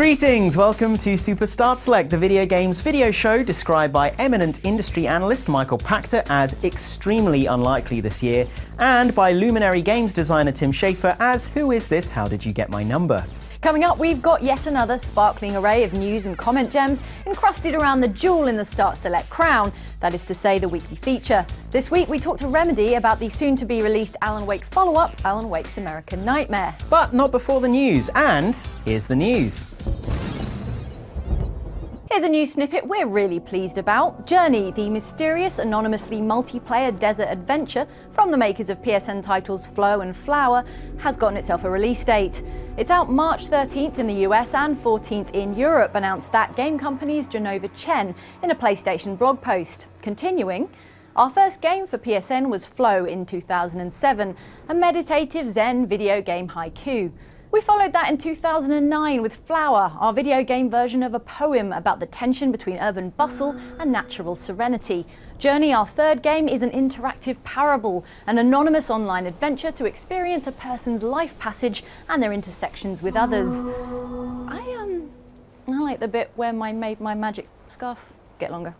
Greetings! Welcome to Super Start Select, the video games video show described by eminent industry analyst Michael Pachter as extremely unlikely this year, and by luminary games designer Tim Schafer as Who is this? How did you get my number? Coming up, we've got yet another sparkling array of news and comment gems encrusted around the jewel in the Start Select crown, that is to say, the weekly feature. This week, we talked to Remedy about the soon to be released Alan Wake follow up, Alan Wake's American Nightmare. But not before the news, and here's the news. Here's a new snippet we're really pleased about. Journey, the mysterious, anonymously multiplayer desert adventure from the makers of PSN titles Flow and Flower, has gotten itself a release date. It's out March 13th in the US and 14th in Europe, announced that game company's Jenova Chen in a PlayStation blog post. Continuing, our first game for PSN was Flow in 2007, a meditative Zen video game haiku. We followed that in 2009 with Flower, our video game version of a poem about the tension between urban bustle and natural serenity. Journey, our third game, is an interactive parable, an anonymous online adventure to experience a person's life passage and their intersections with others. I um, I like the bit where my made my magic scarf get longer.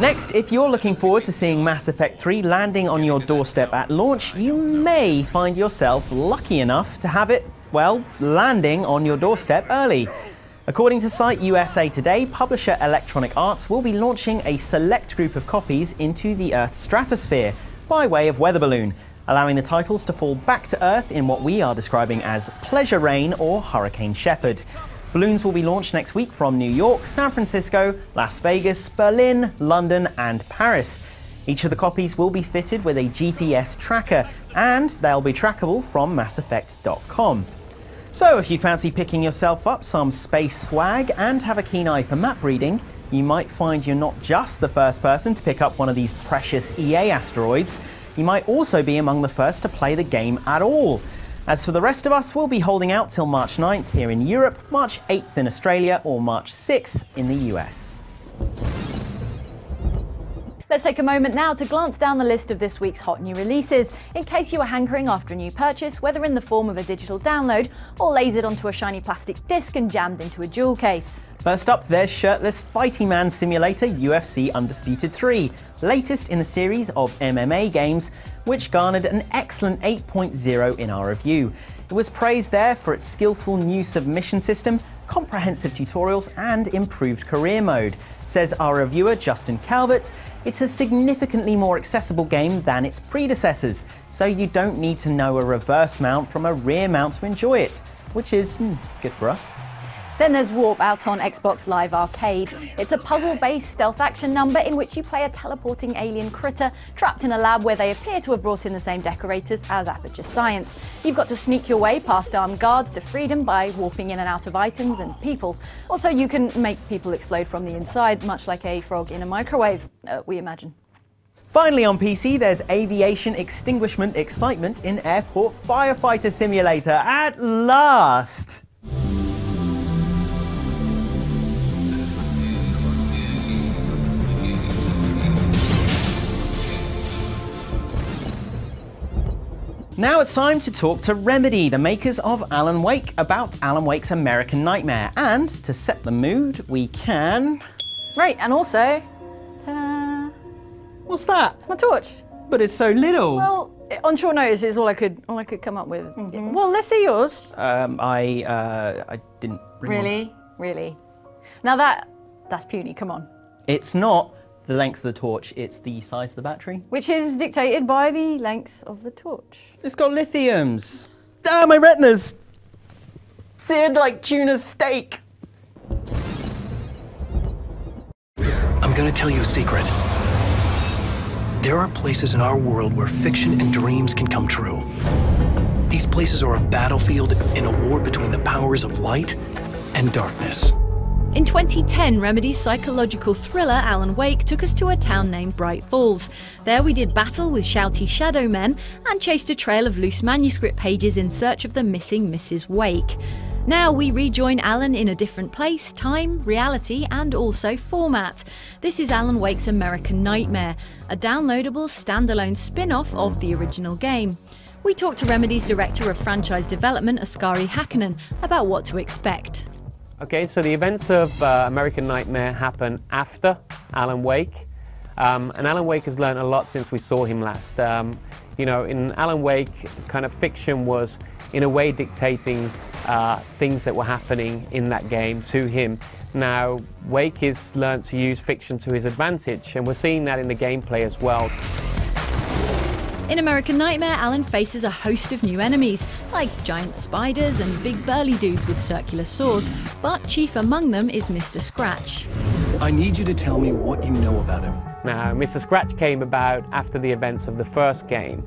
Next, if you're looking forward to seeing Mass Effect 3 landing on your doorstep at launch, you may find yourself lucky enough to have it, well, landing on your doorstep early. According to site USA Today, publisher Electronic Arts will be launching a select group of copies into the Earth's stratosphere by way of weather balloon, allowing the titles to fall back to Earth in what we are describing as Pleasure Rain or Hurricane Shepard. Balloons will be launched next week from New York, San Francisco, Las Vegas, Berlin, London, and Paris. Each of the copies will be fitted with a GPS tracker, and they'll be trackable from MassEffect.com. So, if you fancy picking yourself up some space swag and have a keen eye for map reading, you might find you're not just the first person to pick up one of these precious EA asteroids, you might also be among the first to play the game at all. As for the rest of us, we'll be holding out till March 9th here in Europe, March 8th in Australia, or March 6th in the US. Let's take a moment now to glance down the list of this week's hot new releases, in case you are hankering after a new purchase, whether in the form of a digital download or lasered onto a shiny plastic disc and jammed into a jewel case. First up, there's shirtless fighting man simulator UFC Undisputed 3, latest in the series of MMA games, which garnered an excellent 8.0 in our review. It was praised there for its skillful new submission system, comprehensive tutorials, and improved career mode. Says our reviewer Justin Calvert, it's a significantly more accessible game than its predecessors, so you don't need to know a reverse mount from a rear mount to enjoy it, which is mm, good for us. Then there's Warp out on Xbox Live Arcade. It's a puzzle based stealth action number in which you play a teleporting alien critter trapped in a lab where they appear to have brought in the same decorators as Aperture Science. You've got to sneak your way past armed guards to freedom by warping in and out of items and people. Also, you can make people explode from the inside, much like a frog in a microwave, uh, we imagine. Finally on PC, there's Aviation Extinguishment Excitement in Airport Firefighter Simulator at last! Now it's time to talk to Remedy, the makers of Alan Wake, about Alan Wake's American Nightmare. And to set the mood, we can. Right, and also. What's that? It's my torch. But it's so little. Well, on short notice is all I could all I could come up with. Mm-hmm. Well, let's see yours. Um, I uh, I didn't really, one. really. Now that that's puny. Come on. It's not the length of the torch, it's the size of the battery. Which is dictated by the length of the torch. It's got lithiums. Ah, my retinas! Seared like tuna steak. I'm gonna tell you a secret. There are places in our world where fiction and dreams can come true. These places are a battlefield in a war between the powers of light and darkness. In 2010, Remedy's psychological thriller Alan Wake took us to a town named Bright Falls. There we did battle with shouty shadow men and chased a trail of loose manuscript pages in search of the missing Mrs. Wake. Now we rejoin Alan in a different place, time, reality, and also format. This is Alan Wake's American Nightmare, a downloadable standalone spin off of the original game. we talked to Remedy's Director of Franchise Development, Oskari Häkkinen, about what to expect. Okay, so the events of uh, American Nightmare happen after Alan Wake. Um, and Alan Wake has learned a lot since we saw him last. Um, you know, in Alan Wake, kind of fiction was in a way dictating uh, things that were happening in that game to him. Now, Wake has learned to use fiction to his advantage, and we're seeing that in the gameplay as well. In American Nightmare, Alan faces a host of new enemies, like giant spiders and big burly dudes with circular saws, but chief among them is Mr. Scratch. I need you to tell me what you know about him. Now, Mr. Scratch came about after the events of the first game.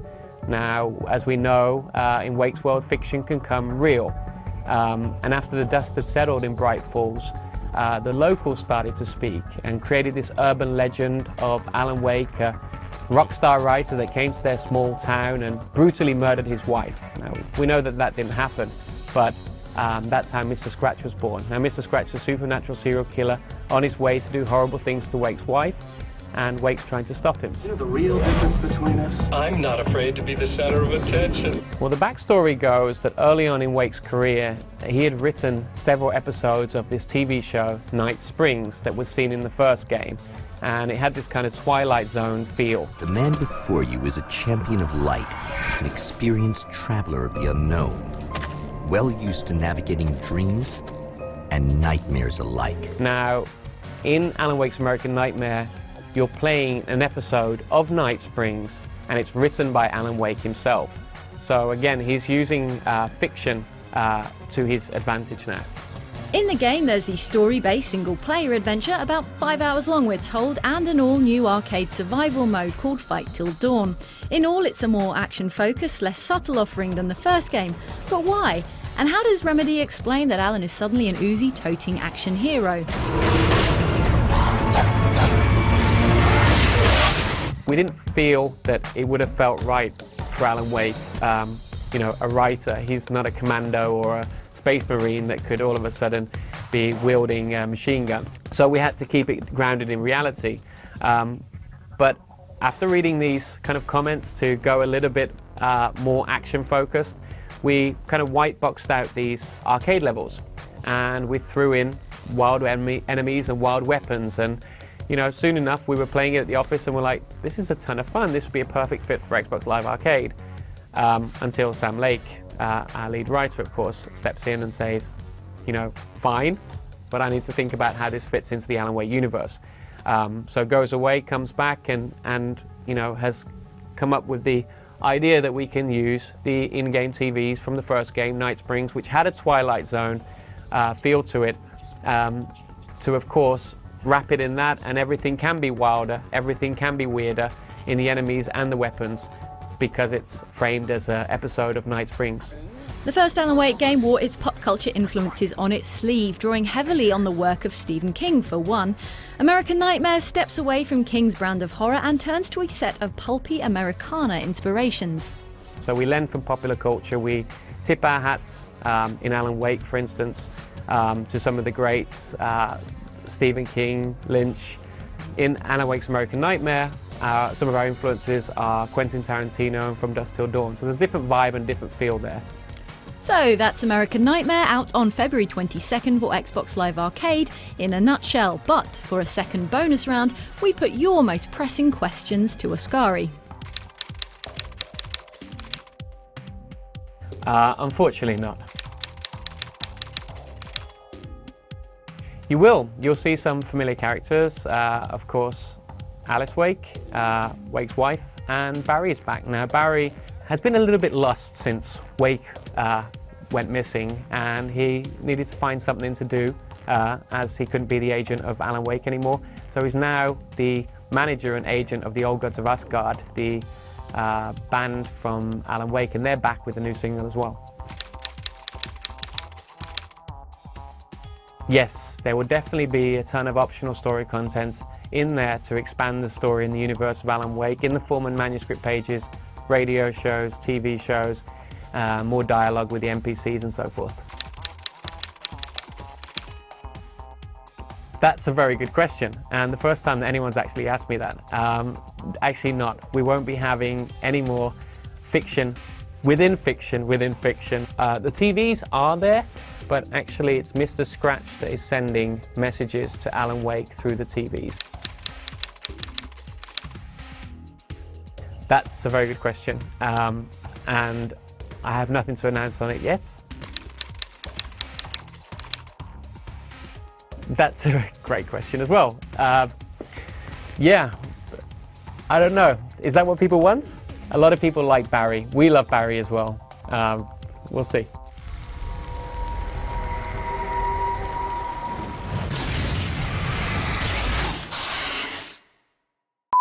Now, as we know, uh, in Wake's world, fiction can come real. Um, and after the dust had settled in Bright Falls, uh, the locals started to speak and created this urban legend of Alan Wake, a rock star writer that came to their small town and brutally murdered his wife. Now, we know that that didn't happen, but um, that's how Mr. Scratch was born. Now, Mr. Scratch is a supernatural serial killer on his way to do horrible things to Wake's wife, and Wake's trying to stop him. Do you know the real difference between us? I'm not afraid to be the center of attention. Well, the backstory goes that early on in Wake's career, he had written several episodes of this TV show, Night Springs, that was seen in the first game. And it had this kind of Twilight Zone feel. The man before you is a champion of light, an experienced traveler of the unknown, well used to navigating dreams and nightmares alike. Now, in Alan Wake's American Nightmare, you're playing an episode of Night Springs, and it's written by Alan Wake himself. So again, he's using uh, fiction uh, to his advantage now. In the game, there's the story based single player adventure, about five hours long, we're told, and an all new arcade survival mode called Fight Till Dawn. In all, it's a more action focused, less subtle offering than the first game. But why? And how does Remedy explain that Alan is suddenly an Uzi toting action hero? We didn't feel that it would have felt right for Alan Wake, um, you know, a writer. He's not a commando or a space marine that could all of a sudden be wielding a machine gun. So we had to keep it grounded in reality. Um, but after reading these kind of comments to go a little bit uh, more action focused, we kind of white boxed out these arcade levels and we threw in wild enemies and wild weapons and you know, soon enough we were playing it at the office and we're like, this is a ton of fun. This would be a perfect fit for Xbox Live Arcade. Um, until Sam Lake, uh, our lead writer, of course, steps in and says, you know, fine, but I need to think about how this fits into the Alan Wake universe. Um, so goes away, comes back, and and you know has come up with the idea that we can use the in-game TVs from the first game, Night Springs, which had a Twilight Zone uh, feel to it, um, to of course wrap it in that, and everything can be wilder, everything can be weirder in the enemies and the weapons because it's framed as an episode of Night Springs. The first Alan Wake game wore its pop culture influences on its sleeve, drawing heavily on the work of Stephen King for one. American Nightmare steps away from King's brand of horror and turns to a set of pulpy Americana inspirations. So we lend from popular culture, we tip our hats um, in Alan Wake, for instance, um, to some of the greats, uh, Stephen King, Lynch. In Alan Wake's American Nightmare, uh, some of our influences are Quentin Tarantino and From Dusk Till Dawn. So there's a different vibe and different feel there. So that's American Nightmare out on February 22nd for Xbox Live Arcade in a nutshell. But for a second bonus round, we put your most pressing questions to Oskari. Uh, unfortunately not. You will. You'll see some familiar characters. Uh, of course, Alice Wake, uh, Wake's wife, and Barry is back. Now, Barry has been a little bit lost since Wake uh, went missing, and he needed to find something to do uh, as he couldn't be the agent of Alan Wake anymore. So he's now the manager and agent of the Old Gods of Asgard, the uh, band from Alan Wake, and they're back with a new single as well. Yes, there will definitely be a ton of optional story content in there to expand the story in the universe of Alan Wake in the form of manuscript pages, radio shows, TV shows, uh, more dialogue with the NPCs and so forth. That's a very good question, and the first time that anyone's actually asked me that. Um, actually, not. We won't be having any more fiction within fiction, within fiction. Uh, the TVs are there, but actually it's Mr. Scratch that is sending messages to Alan Wake through the TVs. That's a very good question, um, and I have nothing to announce on it yet. That's a great question as well. Uh, yeah, I don't know. Is that what people want? A lot of people like Barry. We love Barry as well. Um, we'll see.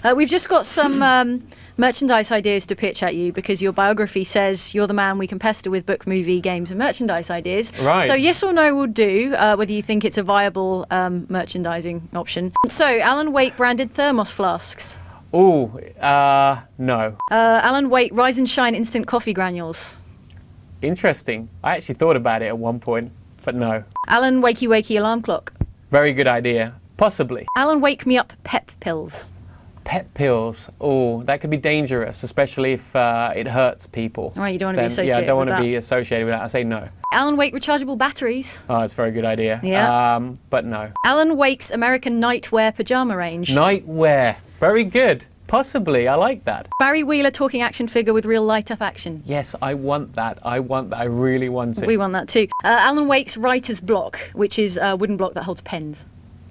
Uh, we've just got some um, merchandise ideas to pitch at you because your biography says you're the man we can pester with book, movie, games, and merchandise ideas. Right. So, yes or no will do, uh, whether you think it's a viable um, merchandising option. So, Alan Wake branded thermos flasks. Oh, uh, no. Uh, Alan Wake Rise and Shine instant coffee granules. Interesting. I actually thought about it at one point, but no. Alan Wakey Wakey alarm clock. Very good idea. Possibly. Alan Wake Me Up pep pills. Pet pills. Oh, that could be dangerous, especially if uh, it hurts people. Right, you don't want to be associated Yeah, I don't want to be associated with that. I say no. Alan Wake rechargeable batteries. Oh, it's a very good idea. Yeah. Um, but no. Alan Wake's American nightwear pajama range. Nightwear. Very good. Possibly. I like that. Barry Wheeler talking action figure with real light up action. Yes, I want that. I want that. I really want it. We want that too. Uh, Alan Wake's writer's block, which is a wooden block that holds pens.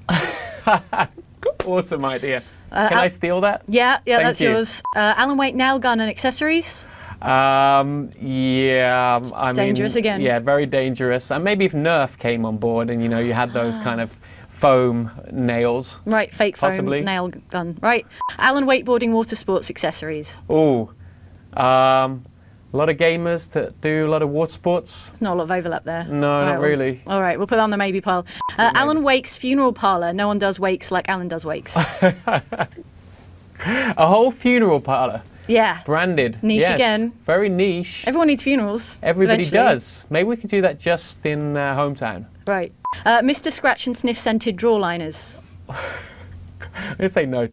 awesome idea. Uh, Can Al- I steal that? Yeah, yeah, Thank that's you. yours. Uh, Alan Wake nail gun and accessories. Um, yeah, I dangerous mean, again. Yeah, very dangerous. And maybe if Nerf came on board and you know you had those kind of foam nails. Right, fake foam Possibly. nail gun. Right. Alan wakeboarding water sports accessories. Oh, um, a lot of gamers that do a lot of water sports. There's not a lot of overlap there. No, All not right, really. All right, we'll put that on the maybe pile. Uh, Alan Wake's funeral parlor. No one does wakes like Alan does wakes. A whole funeral parlor yeah. branded. Niche yes, again. Very niche. Everyone needs funerals. Everybody eventually. does. Maybe we could do that just in uh, hometown. Right. Uh, Mr. Scratch and Sniff scented draw liners. Let's say no.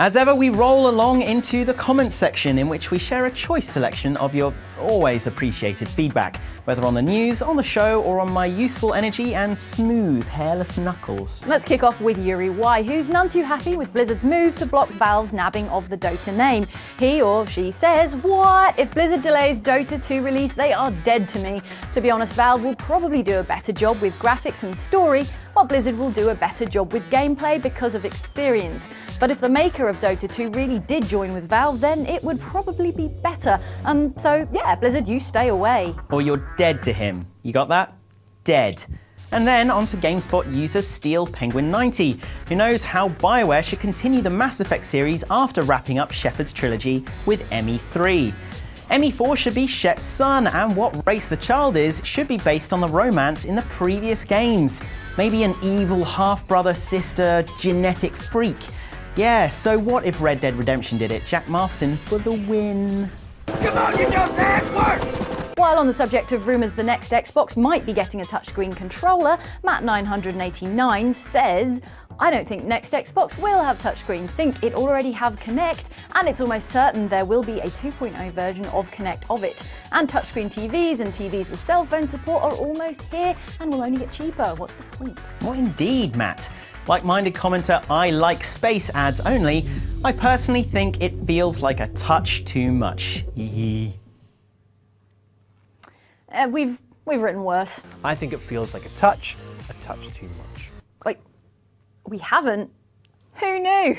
As ever, we roll along into the comments section in which we share a choice selection of your always appreciated feedback, whether on the news, on the show, or on my youthful energy and smooth, hairless knuckles. Let's kick off with Yuri Y, who's none too happy with Blizzard's move to block Valve's nabbing of the Dota name. He or she says, What? If Blizzard delays Dota 2 release, they are dead to me. To be honest, Valve will probably do a better job with graphics and story, Blizzard will do a better job with gameplay because of experience. But if the maker of Dota 2 really did join with Valve, then it would probably be better. Um, so yeah, Blizzard, you stay away. Or you're dead to him. You got that? Dead. And then on to GameSpot user Steel Penguin 90, who knows how BioWare should continue the Mass Effect series after wrapping up Shepard's trilogy with ME3. ME4 should be Shep's son, and what race the child is should be based on the romance in the previous games. Maybe an evil half brother sister genetic freak. Yeah, so what if Red Dead Redemption did it? Jack Marston for the win. Come on, get your hands work! While on the subject of rumours the next Xbox might be getting a touchscreen controller, Matt989 says, I don't think next Xbox will have touchscreen. Think it already have Kinect, and it's almost certain there will be a 2.0 version of Kinect of it. And touchscreen TVs and TVs with cell phone support are almost here and will only get cheaper. What's the point? What indeed, Matt? Like minded commenter, I like space ads only. I personally think it feels like a touch too much. Uh, we've we've written worse. I think it feels like a touch, a touch too much. Like, we haven't. Who knew?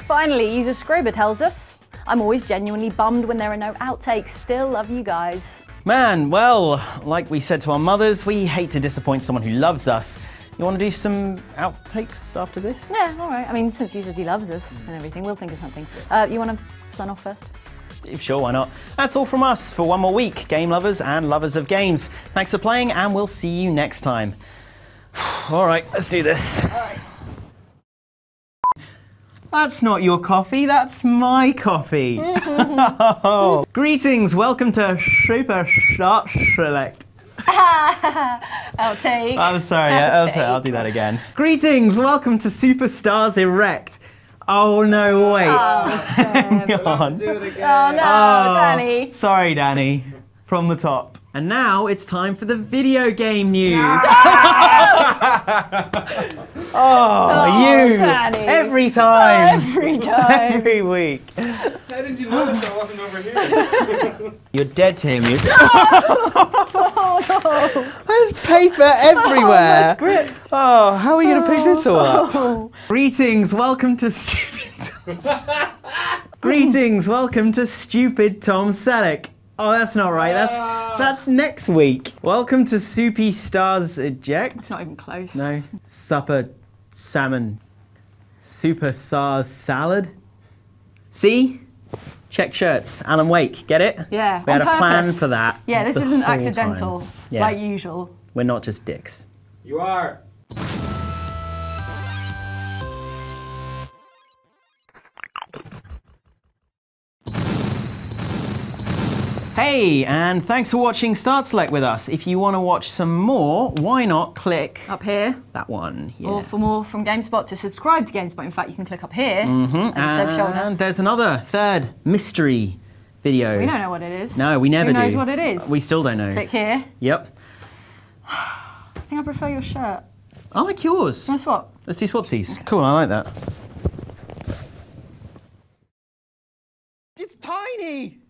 Finally, user Scrober tells us. I'm always genuinely bummed when there are no outtakes. Still love you guys. Man, well, like we said to our mothers, we hate to disappoint someone who loves us. You want to do some outtakes after this? Yeah, all right. I mean, since he says he loves us and everything, we'll think of something. Uh, you want to sign off first? Sure, why not? That's all from us for one more week, game lovers and lovers of games. Thanks for playing, and we'll see you next time. All right, let's do this. That's not your coffee, that's my coffee. Greetings, welcome to Super Shot Select. I'll take. I'm sorry, I- I'm sorry, I'll do that again. Greetings, welcome to Superstars Erect. Oh no, wait. Oh, Hang on. oh no, Oh, Danny. Sorry, Danny. From the top. And now it's time for the video game news. Oh, Oh, you! Danny. Every oh, time. Every time. Every week. How did you notice I wasn't over here? You're dead to him. You. Oh, There's paper everywhere. Oh, script. Oh, how are we going to pick this all up? Oh. Greetings, welcome to Stupid Tom's. Greetings, welcome to Stupid Tom Selleck. Oh, that's not right. That's ah. that's next week. Welcome to Soupy Stars Eject. It's not even close. No, supper salmon, super SARS salad. See, check shirts. Alan Wake, get it? Yeah, We had on a plan for that. Yeah, this isn't accidental, time. Yeah. like usual. We're not just dicks. You are. Hey, and thanks for watching Start Select with us. If you want to watch some more, why not click Up here, that one? Yeah. or for more from GameSpot, to subscribe to GameSpot, in fact, you can click up here. Mm-hmm. And Seb Schulner. And there's another third mystery video. We don't know what it is. No, we never Who knows do. what it is? We still don't know. Click here. Yep. I think I prefer your shirt. I like yours. Want to swap? Let's do swapsies. Cool, I like that. It's tiny.